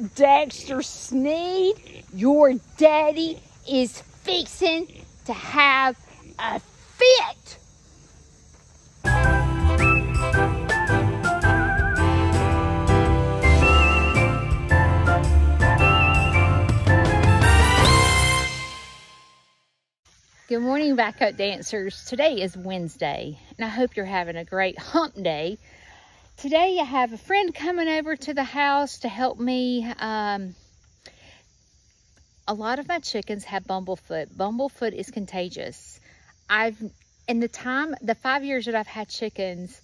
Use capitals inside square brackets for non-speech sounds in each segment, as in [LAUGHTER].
Dexter Snead, your daddy is fixing to have a fit. Good morning, backup dancers. Today is Wednesday, and I hope you're having a great hump day. Today, I have a friend coming over to the house to help me. Um, a lot of my chickens have bumblefoot. Bumblefoot is contagious. I've, in the time, the five years that I've had chickens,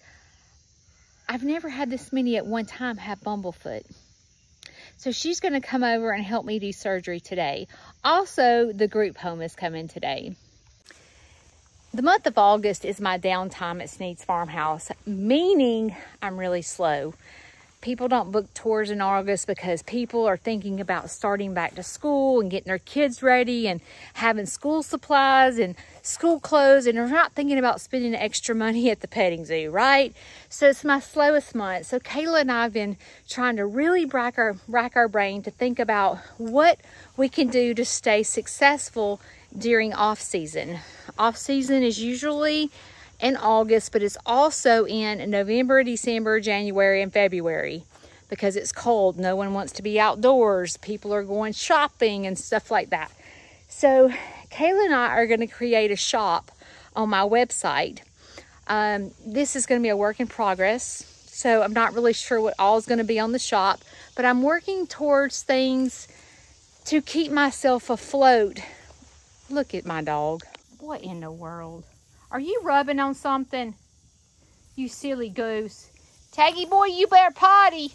I've never had this many at one time have bumblefoot. So she's going to come over and help me do surgery today. Also, the group home is coming today. The month of August is my downtime at Snead's Farmhouse, meaning I'm really slow. People don't book tours in August because people are thinking about starting back to school and getting their kids ready and having school supplies and school clothes and they're not thinking about spending extra money at the petting zoo, right? So it's my slowest month. So Kayla and I have been trying to really rack our, rack our brain to think about what we can do to stay successful during off season. Off season is usually in August, but it's also in November, December, January, and February because it's cold. No one wants to be outdoors. People are going shopping and stuff like that. So Kayla and I are going to create a shop on my website. Um, this is going to be a work in progress. So I'm not really sure what all is going to be on the shop, but I'm working towards things to keep myself afloat Look at my dog. What in the world? Are you rubbing on something? You silly goose. Taggy boy, you better potty.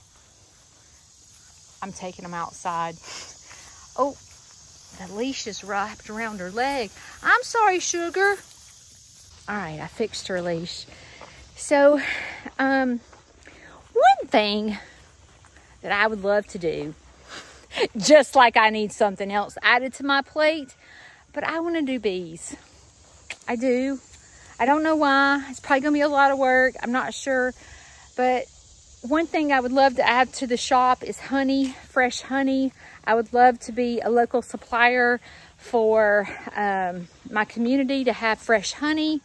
I'm taking him outside. Oh, the leash is wrapped around her leg. I'm sorry, sugar. All right, I fixed her leash. So, um, one thing that I would love to do, just like I need something else added to my plate, but I want to do bees. I do. I don't know why. It's probably going to be a lot of work. I'm not sure. But one thing I would love to add to the shop is honey, fresh honey. I would love to be a local supplier for um, my community to have fresh honey.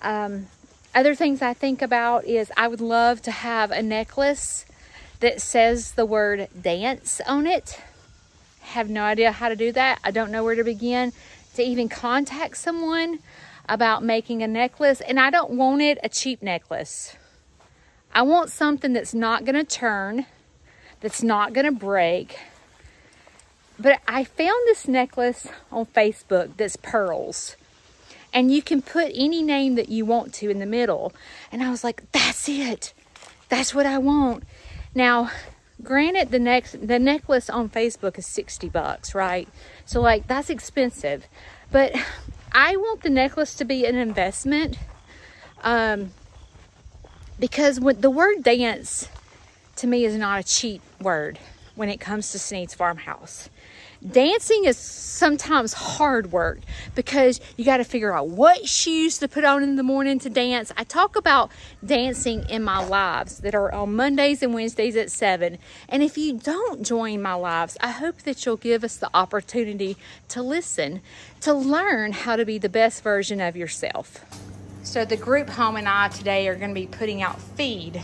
Um, other things I think about is I would love to have a necklace that says the word dance on it have no idea how to do that. I don't know where to begin to even contact someone about making a necklace. And I don't want it a cheap necklace. I want something that's not going to turn, that's not going to break. But I found this necklace on Facebook that's pearls. And you can put any name that you want to in the middle. And I was like, that's it. That's what I want. Now, granted the next the necklace on facebook is 60 bucks right? So like that's expensive. But i want the necklace to be an investment um because when the word dance to me is not a cheap word when it comes to snead's farmhouse dancing is sometimes hard work because you got to figure out what shoes to put on in the morning to dance. I talk about dancing in my lives that are on Mondays and Wednesdays at 7. And if you don't join my lives, I hope that you'll give us the opportunity to listen, to learn how to be the best version of yourself. So the group home and I today are going to be putting out feed.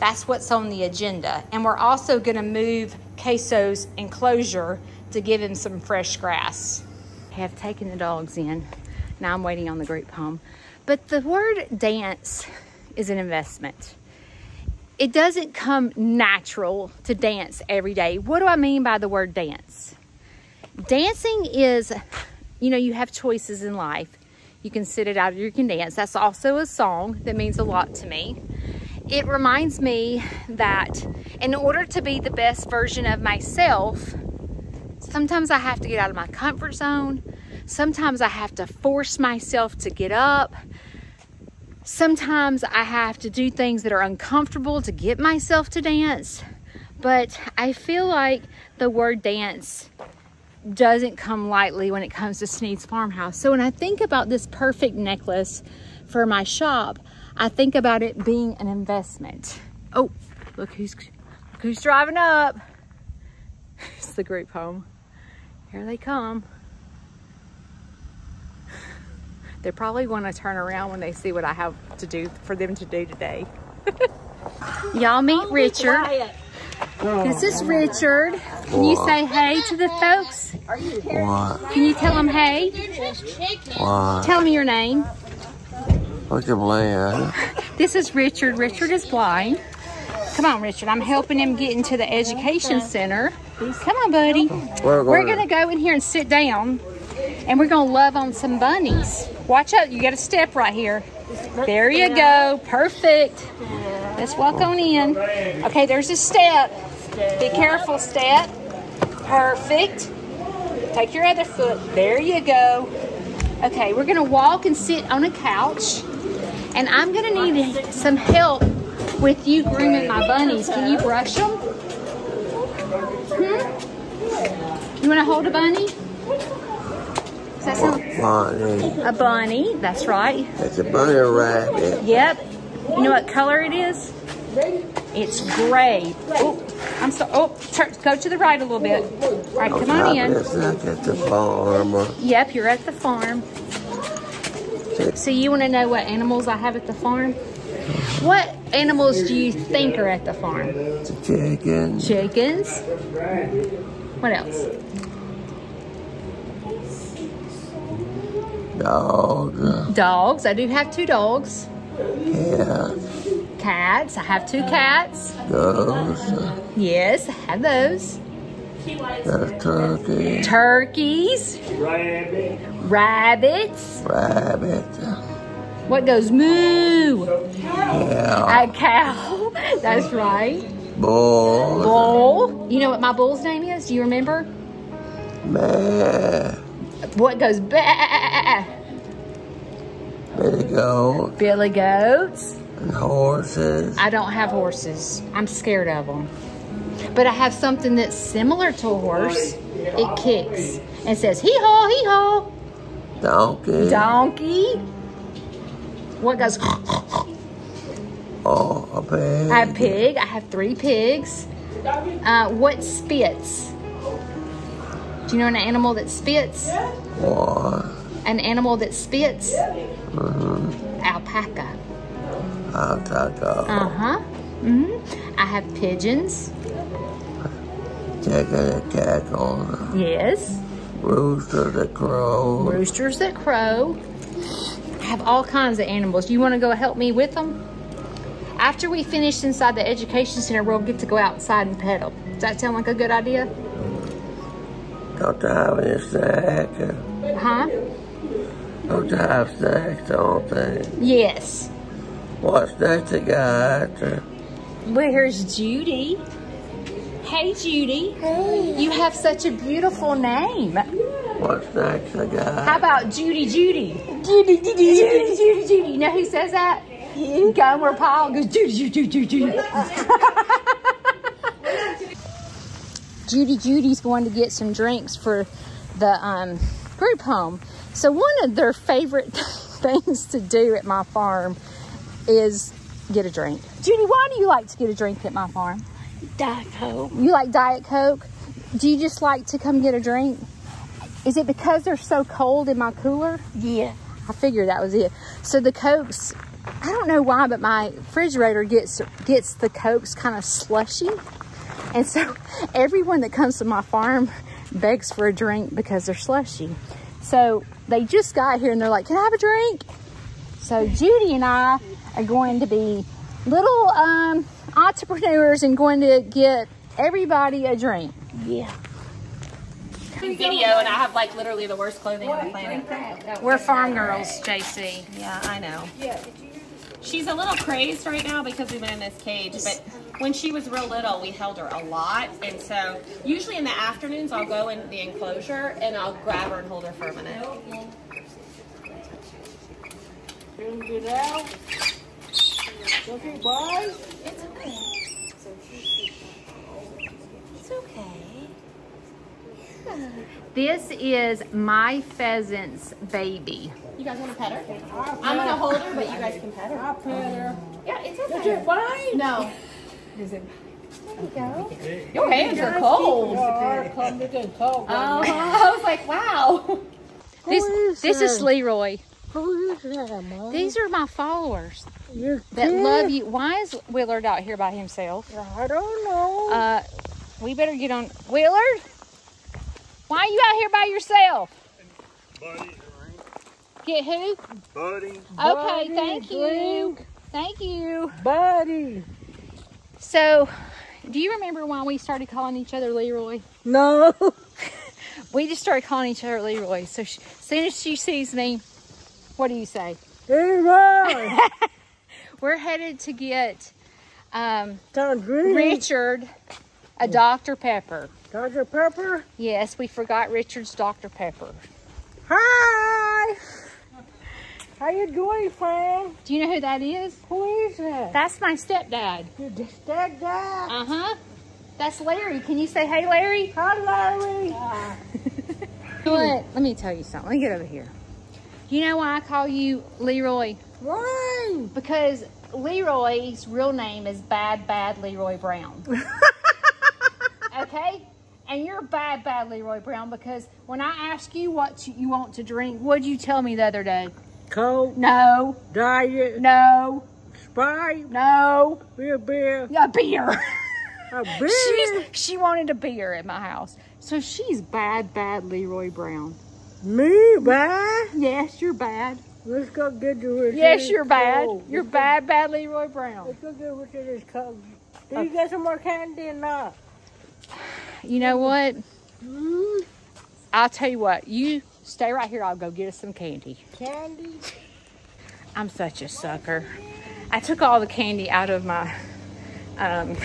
That's what's on the agenda. And we're also going to move Queso's enclosure to give him some fresh grass. I have taken the dogs in. Now I'm waiting on the group home. But the word dance is an investment. It doesn't come natural to dance every day. What do I mean by the word dance? Dancing is, you know, you have choices in life. You can sit it out or you can dance. That's also a song that means a lot to me it reminds me that in order to be the best version of myself, sometimes I have to get out of my comfort zone. Sometimes I have to force myself to get up. Sometimes I have to do things that are uncomfortable to get myself to dance. But I feel like the word dance doesn't come lightly when it comes to Snead's Farmhouse. So when I think about this perfect necklace for my shop, I think about it being an investment. Oh, look who's, look who's driving up. [LAUGHS] It's the group home. Here they come. They're probably want to turn around when they see what I have to do for them to do today. [LAUGHS] Y'all meet Richard. This is Richard. Can you say hey to the folks? What? Can you tell them hey? What? Tell me your name. Look at Blaine. This is Richard. Richard is blind. Come on, Richard. I'm helping him get into the education center. Come on, buddy. We're We're gonna go in here and sit down and we're gonna love on some bunnies. Watch out, you got a step right here. There you go, perfect. Let's walk on in. Okay, there's a step. Be careful, step. Perfect. Take your other foot. There you go. Okay, we're gonna walk and sit on a couch and I'm gonna need some help with you grooming my bunnies. Can you brush them? Hmm? You wanna hold a bunny? Does that sound Bunny. a bunny, that's right. It's a bunny rabbit. Yep. You know what color it is? It's gray. Oh, I'm so. Oh, turn, go to the right a little bit. All right, come on in. It's at the farm. Yep, you're at the farm. So you want to know what animals I have at the farm? What animals do you think are at the farm? Chickens. Chickens. What else? Dogs. Dogs. I do have two dogs. Cat. Cats. I have two cats. Yes, I have those. Turkey. Turkeys. Rabbits. Rabbit. What goes moo? Yeah. A cow. [LAUGHS] That's right. Bull. Bull. You know what my bull's name is? Do you remember? Man. What goes bah? Billy goat. Billy goats. And horses. I don't have horses. I'm scared of them. But I have something that's similar to a horse. It kicks and says hee haw, hee haw. Donkey. Donkey. What goes? Oh, a pig. I have pig. I have three pigs. Uh, what spits? Do you know an animal that spits? What? An animal that spits? Alpaca. Alpaca. Uh huh. hmm I have pigeons. Chicken that cackles. Yes. Rooster that crow. Roosters that crow. I have all kinds of animals. Do you want to go help me with them? After we finish inside the education center, we'll get to go outside and pet them. Does that sound like a good idea? Don't have any snack. Huh? Don't have snacks, don't they? Yes. What snacks you got? Where's Judy. Hey, Judy. Hey. You have such a beautiful name. What snacks you got? How about Judy Judy? Judy Judy Judy Judy Judy. You know who says that? Gomer Pyle goes Judy Judy Judy Judy. Judy Judy's going to get some drinks for the um, group home. So one of their favorite [LAUGHS] things to do at my farm is get a drink. Judy, why do you like to get a drink at my farm? Diet Coke. You like Diet Coke? Do you just like to come get a drink? Is it because they're so cold in my cooler? Yeah. I figured that was it. So the Cokes, I don't know why, but my refrigerator gets gets the Cokes kind of slushy. And so [LAUGHS] everyone that comes to my farm begs for a drink because they're slushy. So they just got here and they're like, can I have a drink? So Judy and I are going to be little um, entrepreneurs and going to get everybody a drink. Yeah. video and I have like literally the worst clothing on the planet. We're farm girls, JC. Yeah, I know. She's a little crazed right now because we've been in this cage, but when she was real little, we held her a lot. And so usually in the afternoons, I'll go in the enclosure and I'll grab her and hold her for a minute. Get out. Okay, bye. It's okay. It's okay. This is my pheasant's baby. You guys want to pet her? I'm going to hold her, but you guys can pet her. I'll pet her. Yeah, it's Is okay. it fine? No. Is it? there you go. Your hands are cold. Come to get cold. Uh-huh. [LAUGHS] I was like, wow. This, is this is? Leroy. Who is that, Mom? These are my followers Your that kid? love you. Why is Willard out here by himself? I don't know. Uh, we better get on. Willard? Why are you out here by yourself? Buddy, Get who? buddy. Okay, Buddy, thank you. drink. Thank you. Buddy. So, do you remember why we started calling each other Leroy? No. [LAUGHS] We just started calling each other Leroy. So, she, as soon as she sees me, what do you say? Hey, [LAUGHS] Roy. We're headed to get um. Richard a Dr. Pepper. Dr. Pepper. Yes, we forgot Richard's Dr. Pepper. Hi. How you doing, friend? Do you know who that is? Who is that? That's my stepdad. Your stepdad. Uh huh. That's Larry. Can you say hey, Larry? Hi, Larry. [LAUGHS] What? Let me tell you something. Let me get over here. You know why I call you Leroy? Why? Because Leroy's real name is Bad Bad Leroy Brown. [LAUGHS] okay? And you're Bad Bad Leroy Brown because when I ask you what you- want to drink, what'd you tell me the other day? Coke, No, diet, no, Sprite, no, beer, beer, a beer. a [LAUGHS] beer. She's, she wanted a beer at my house. So she's Bad Bad Leroy Brown. Me, bad. Yes, you're bad. Let's go get the Richard. Yes, you're bad. Coke. You're bad, bad Leroy Brown. Let's go get Richard's Coke. Did you get some more candy or not? You know what? Mm, I'll tell you what. You stay right here. I'll go get us some candy. candy. I'm such a sucker. I took all the candy out of my um,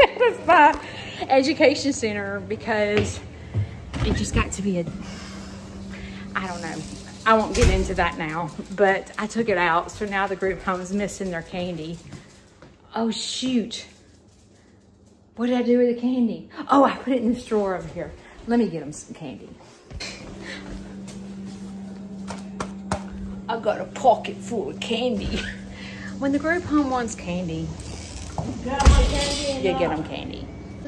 out [LAUGHS] of my education center because it just got to be a. I don't know. I won't get into that now, but I took it out, so now the group home is missing their candy. Oh shoot! What did I do with the candy? Oh, I put it in this drawer over here. Let me get them some candy. I got a pocket full of candy. When the group home wants candy, Got my candy you get them candy.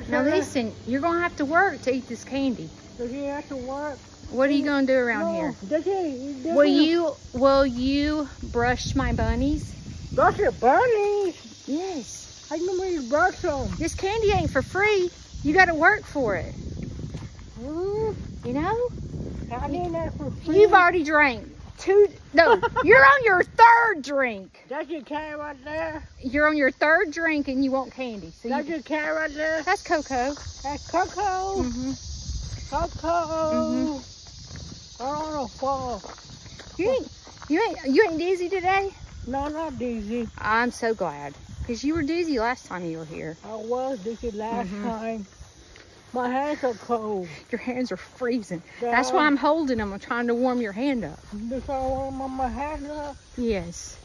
Now listen, you're gonna have to work to eat this candy. Does he have to work? What are you gonna do around here? Does he? Does Will you will you brush my bunnies? Brush your bunnies. Yes. I remember you brush them. This candy ain't for free. You gotta work for it. Mm, You know? I need that for free. You've already drank two no, [LAUGHS] you're on your third drink. That's your can right there. You're on your third drink and you want candy. So That's you, your can right there. that's cocoa. That's cocoa. hmm Cocoa. Oh, no, fall. You ain't you ain't you ain't dizzy today? No, not dizzy. I'm so glad. Because you were dizzy last time you were here. I was dizzy last Mhm. time. My hands are cold. Your hands are freezing. That's why I'm holding them. I'm trying to warm your hand up. Because I want my, my hands up. Yes.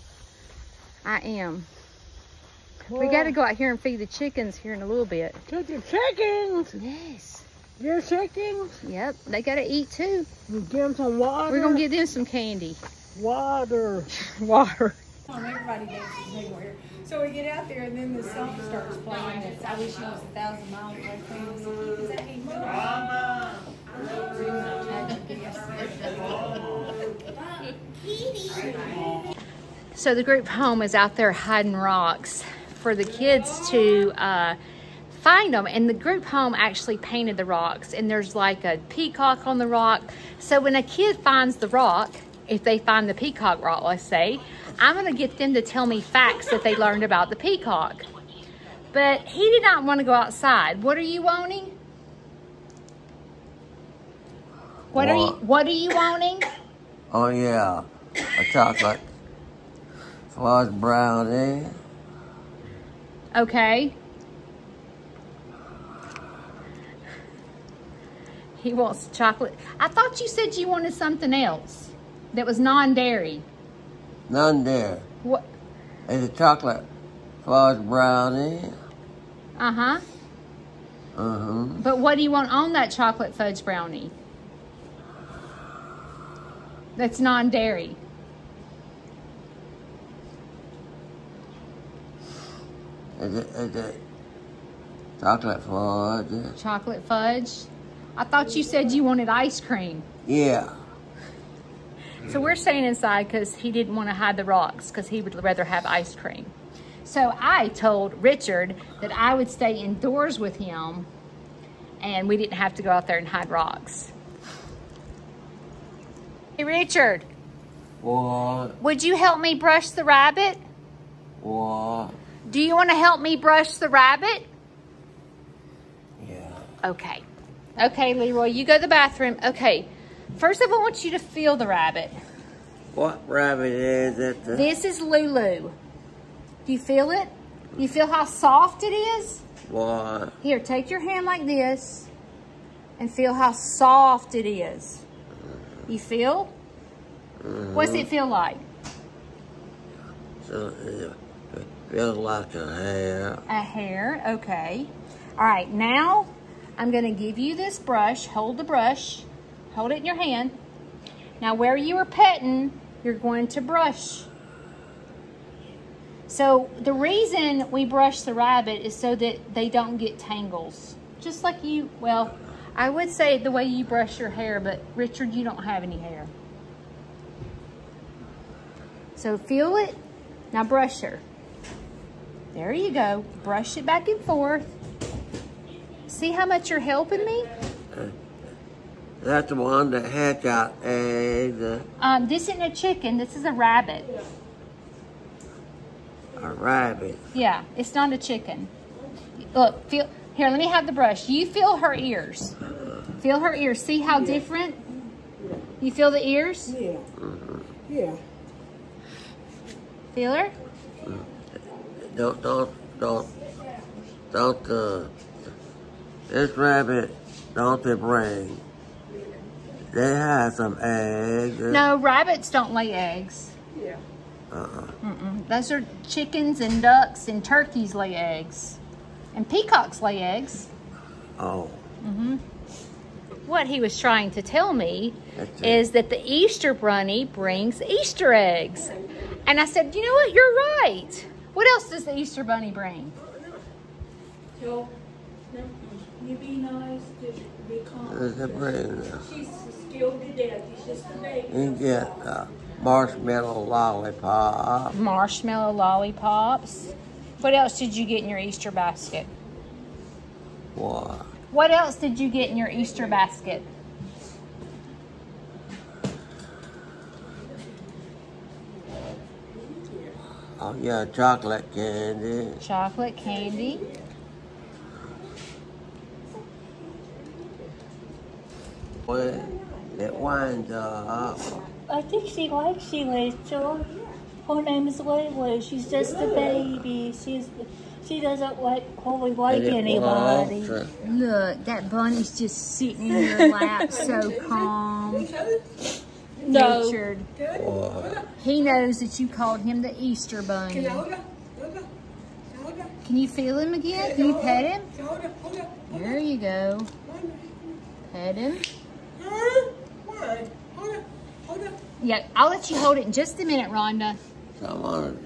I am. We got to go out here and feed the chickens here in a little bit. To the chickens. Yes. Your chickens. Yep. They got to eat too. You give them some water. We're going to give them some candy. water. [LAUGHS] Water. Everybody dances anywhere. So we get out there and then the song starts playing. It's I wish I was a thousand miles away from you. Is that how you? So the group home is out there hiding rocks for the kids to uh, find them. And the group home actually painted the rocks. And there's like a peacock on the rock. So when a kid finds the rock, if they find the peacock rock, let's say, I'm going to get them to tell me facts that they learned about the peacock. But he did not want to go outside. What are you wanting? What are you What? What are you wanting? Oh yeah, a chocolate fudge brownie. Okay. He wants chocolate. I thought you said you wanted something else that was non-dairy. Non-dairy. What? It's a chocolate fudge brownie. Uh-huh. Uh-huh. But what do you want on that chocolate fudge brownie? That's non-dairy. Is it, is it chocolate fudge. Chocolate fudge. I thought you said you wanted ice cream. Yeah. So we're staying inside because he didn't want to hide the rocks because he would rather have ice cream. So I told Richard that I would stay indoors with him and we didn't have to go out there and hide rocks. Hey, Richard, What? would you help me brush the rabbit? What? Do you want to help me brush the rabbit? Yeah. Okay. Okay, Leroy, you go to the bathroom. Okay. First of all, I want you to feel the rabbit. What rabbit is it? This is Lulu. Do you feel it? You feel how soft it is? What? Here, take your hand like this and feel how soft it is. You feel? What's it feel like? So it feels like a hair. A hair, okay. All right, now I'm gonna give you this brush. Hold the brush. Hold it in your hand. Now where you were petting, you're going to brush. So the reason we brush the rabbit is so that they don't get tangles. Just like you, well, I would say the way you brush your hair, but Richard, you don't have any hair. So feel it. Now brush her. There you go. Brush it back and forth. See how much you're helping me? That's the one that hatch out eggs. uh, Um, this isn't a chicken. This is a rabbit. A rabbit. Yeah, it's not a chicken. Look, feel here. Let me have the brush. You feel her ears. Feel her ears. See how different? You feel the ears? Yeah. Yeah. Feel her? Don't, don't, don't, don't, uh, this rabbit, don't they bring? They have some eggs. No, rabbits don't lay eggs. Yeah. Uh-uh. Mm-mm. Those are chickens and ducks and turkeys lay eggs. And peacocks lay eggs. Oh, Mm-hmm. What he was trying to tell me is that the Easter bunny brings Easter eggs. And I said, you know what? You're right. What else does the Easter bunny bring? So, you be nice to be calm. does it bring? uh, She's skilled to death. She's just a baby. You get uh, marshmallow lollipop. Marshmallow lollipops. What else did you get in your Easter basket? What? What else did you get in your Easter basket? Oh yeah, chocolate candy. Chocolate candy. Well, it winds up. I think she likes you, Rachel. Her name is Lulu. She's just a baby. She's she doesn't like really like anybody. uh, Look, that bunny's just sitting in your lap [LAUGHS] so calm. No. Richard, he knows that you called him the Easter bunny. Can you feel him again? Can you pet him? There you go. Pet him. Yeah, I'll let you hold it in just a minute, Rhonda. Someone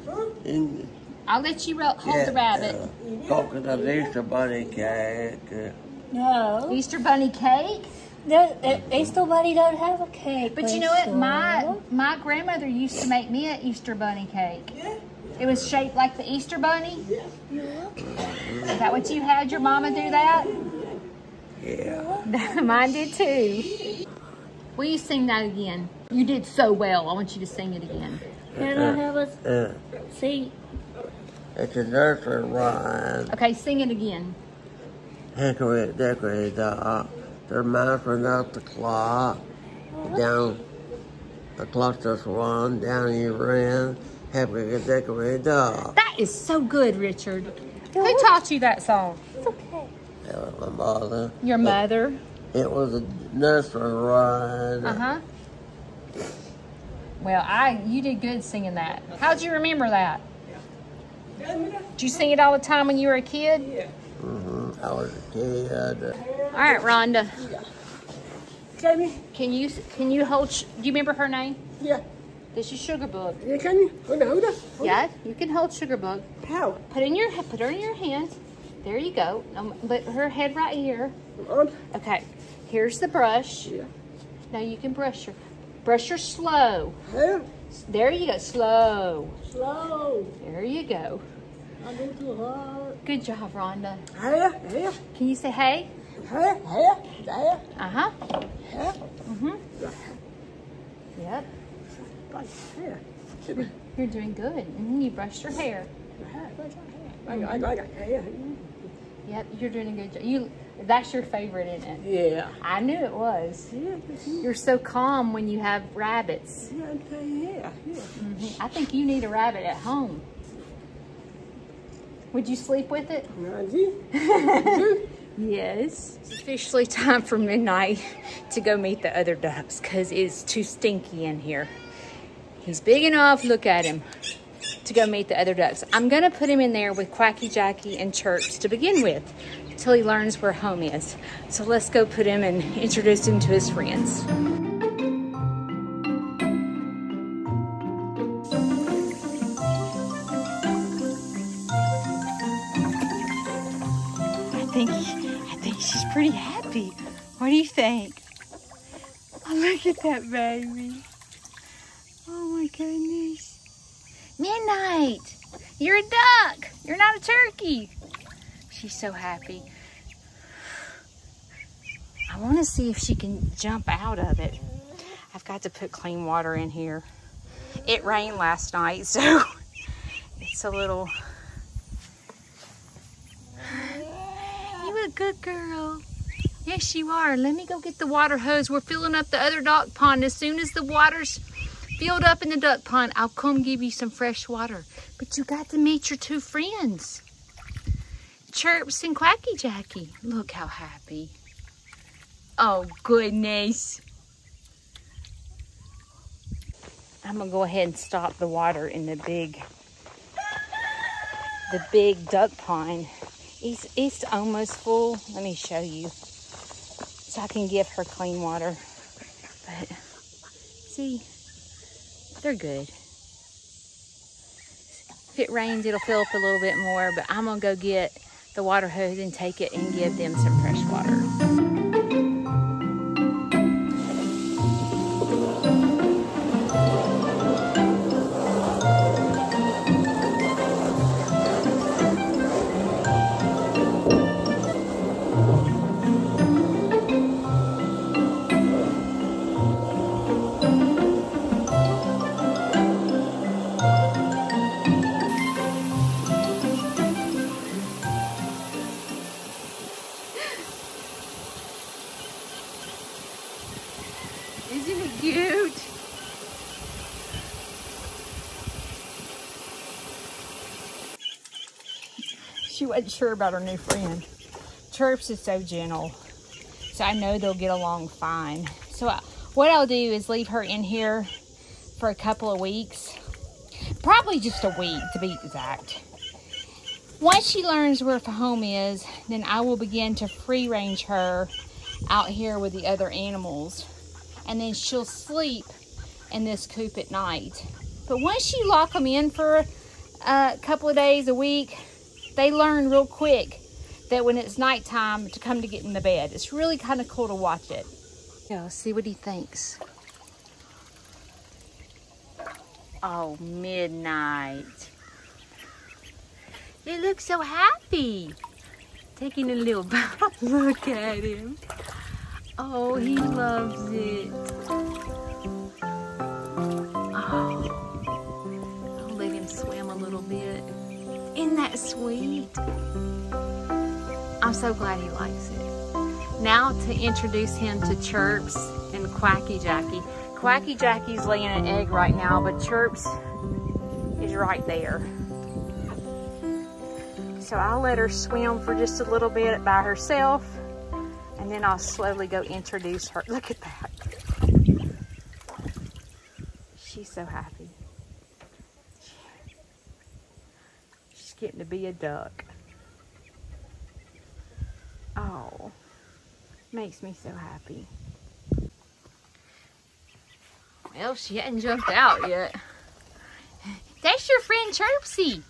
in I'll let you ro- hold the rabbit. Uh, coconut Easter bunny cake. Uh, No. Easter bunny cake. No, the Easter bunny don't have a cake. But you know what? My my grandmother used to make me an Easter bunny cake. Yeah. It was shaped like the Easter bunny. Yeah. Is that what you had your mama do that? yeah. [LAUGHS] Mine did too. Will you sing that again? You did so well. I want you to sing it again. Can I have a Uh, seat? it's a nursery rhyme. Okay, sing it again. Hickory dickory dock. Their mouth went up the clock. Down the clock just one, down you ran. Hickory dickory dock. That is so good, Richard. Who taught you that song? It's okay. That my mother. Your mother. It was a nursery rhyme. Uh huh. Well, I you did good singing that. How'd you remember that? Did you sing it all the time when you were a kid? Yeah. Mm hmm I was a kid. All right, Rhonda. Yeah. Jamie? Can you can you hold? Do you remember her name? Yeah. This is Sugarbug. You can? Hold on, hold on. Yeah, you can hold Sugarbug. How? Put in your put her in your hand. There you go. Um, but her head right here. On. Okay. Here's the brush. Yeah. Now you can brush her. Brush her slow. Hey, There you go. Slow. slow. There you go. I do too hard. Good job, Rhonda. Hey, hey, Can you say hey? hey, hey, hey, Uh-huh. hey. Mm-hmm. Yep. Like, hey. You're doing good. And you brushed your hair. I, I, I, hey. Yep, you're doing a good job. You that's your favorite, isn't it? Yeah. I knew it was. Yeah, You're so calm when you have rabbits. yeah, yeah, yeah. Mhm. I think you need a rabbit at home. Would you sleep with it? [LAUGHS] Yes. It's officially time for midnight to go meet the other ducks because it's too stinky in here. He's big enough, look at him, to go meet the other ducks. I'm going to put him in there with Quacky Jackie and Chirps to begin with until he learns where home is. So let's go put him and [LAUGHS] introduce him to his friends. I think I think she's pretty happy. What do you think? Oh, look at that baby. Oh my goodness. Midnight. You're a duck. You're not a turkey. She's so happy. I want to see if she can jump out of it. I've got to put clean water in here. It rained last night, [LAUGHS] so it's a little [SIGHS] You a good girl. Yes, you are. Let me go get the water hose. We're filling up the other duck pond. As soon as the water's filled up in the duck pond, I'll come give you some fresh water. But you got to meet your two friends. Chirps and Quacky Jackie. Look how happy. Oh, goodness. I'm going to go ahead and stop the water in the big, the big duck pond. It's, it's almost full. Let me show you. So I can give her clean water. But see, they're good. If it rains, it'll fill up a little bit more, but I'm gonna go get the water hose and take it and give them some fresh water. Isn't it cute? She wasn't sure about her new friend. Chirps is so gentle, so I know they'll get along fine. So I, what I'll do is leave her in here for a couple of weeks, probably just a week to be exact. Once she learns where her home is, then I will begin to free range her out here with the other animals and then she'll sleep in this coop at night. But once you lock them in for a couple of days, a week, they learn real quick that when it's nighttime to come to get in the bed. It's really kind of cool to watch it. Yeah, see what he thinks. Oh, midnight. They look so happy. Taking a little bath. [LAUGHS] Look at him. Oh, he loves it. Oh, I'll let him swim a little bit. Isn't that sweet? I'm so glad he likes it. Now to introduce him to Chirps and Quacky Jackie. Quacky Jackie's laying an egg right now, but Chirps is right there. So I'll let her swim for just a little bit by herself and then I'll slowly go introduce her. Look at that. She's so happy. She's getting to be a duck. Oh, makes me so happy. Well, she hadn't jumped out yet. That's your friend Chirpsy.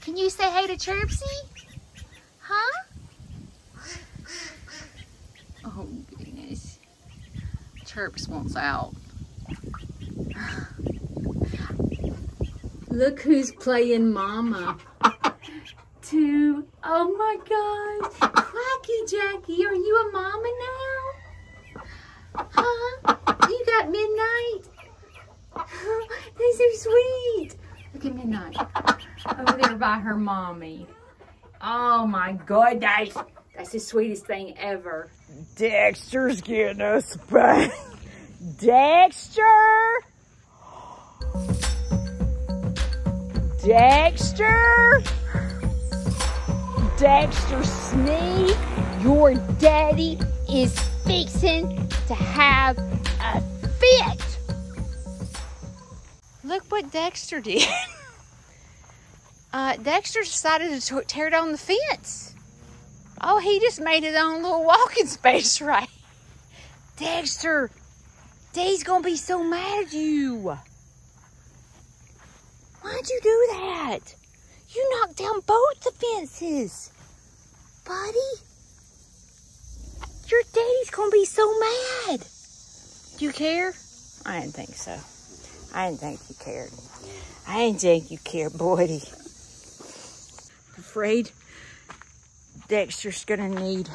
Can you say hey to Chirpsy? Huh? Terps wants out. [LAUGHS] Look who's playing mama. [LAUGHS] Two. Oh my gosh. Quacky Jackie, are you a mama now? Huh? You got midnight? [LAUGHS] They're so sweet. Look at midnight. Over there by her mommy. Oh my goodness. That's the sweetest thing ever. Dexter's getting a spank. Dexter! Dexter! Dexter Snead, your daddy is fixing to have a fit. Look what Dexter did. [LAUGHS] Uh, Dexter decided to tear down the fence. Oh, he just made his own little walking [LAUGHS] space, right? Dexter, Daddy's gonna be so mad at you. Why'd you do that? You knocked down both the fences. Buddy, your daddy's gonna be so mad. Do you care? I didn't think so. I didn't think you cared. I didn't think you cared, buddy. [LAUGHS] Afraid Dexter's gonna need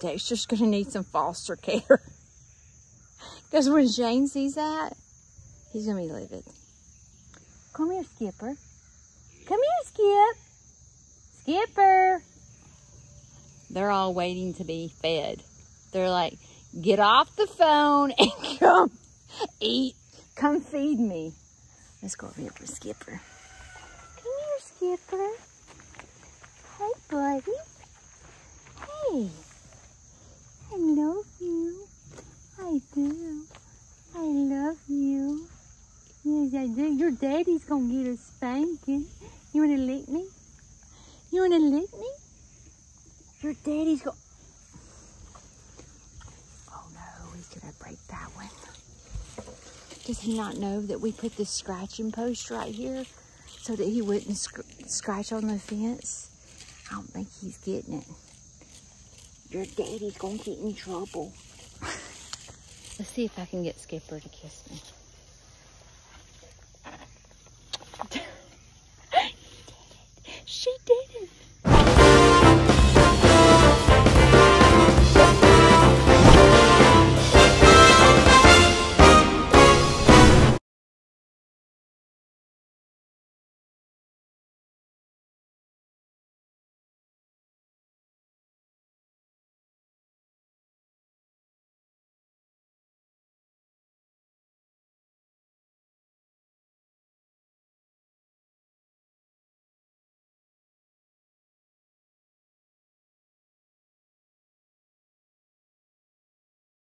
Dexter's gonna need some foster care. [LAUGHS] Because when Shane sees that, he's gonna be livid. Come here, Skipper. Come here, Skip. Skipper. They're all waiting to be fed. They're like, get off the phone [LAUGHS] and come eat. Come feed me. Let's go over here for Skipper. Come here, Skipper. Hey, buddy. Hey. I love you. I do. I love you. Yes, I do. Your daddy's gonna get a spanking. You wanna lick me? You wanna lick me? Your daddy's gonna... Oh no, he's gonna break that one. Does he not know that we put this scratching post right here so that he wouldn't sc scratch on the fence? I don't think he's getting it. Your daddy's gonna get in trouble. Let's see if I can get Skipper to kiss me.